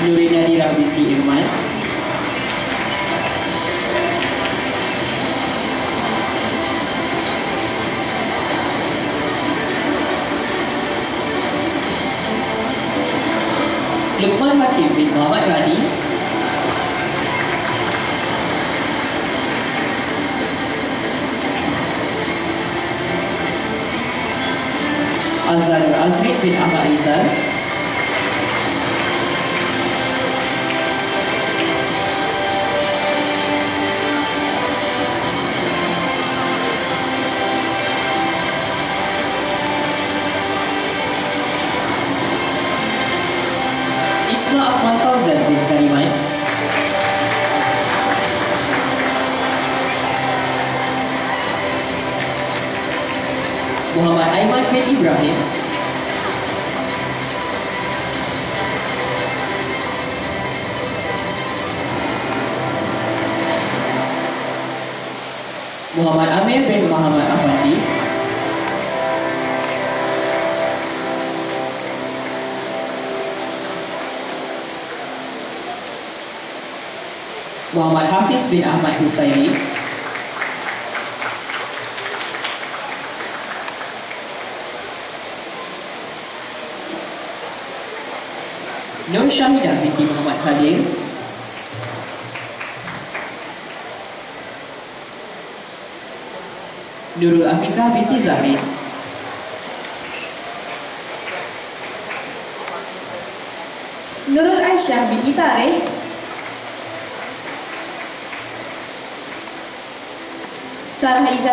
Nurina Dira binti Irman Lukman Hakim bin Muhammad Rani Azhar Azri bin Ahmad Isma Akmal Fauzan bin Zaliman Muhammad Aiman bin Ibrahim Muhammad Amir bin Muhammad Muhammad Hafiz bin Ahmad Husaini. Nur Syahidah binti Muhammad Khadir. Nurul Afika binti Zahri. Nurul Aisyah binti Tareh 在还在。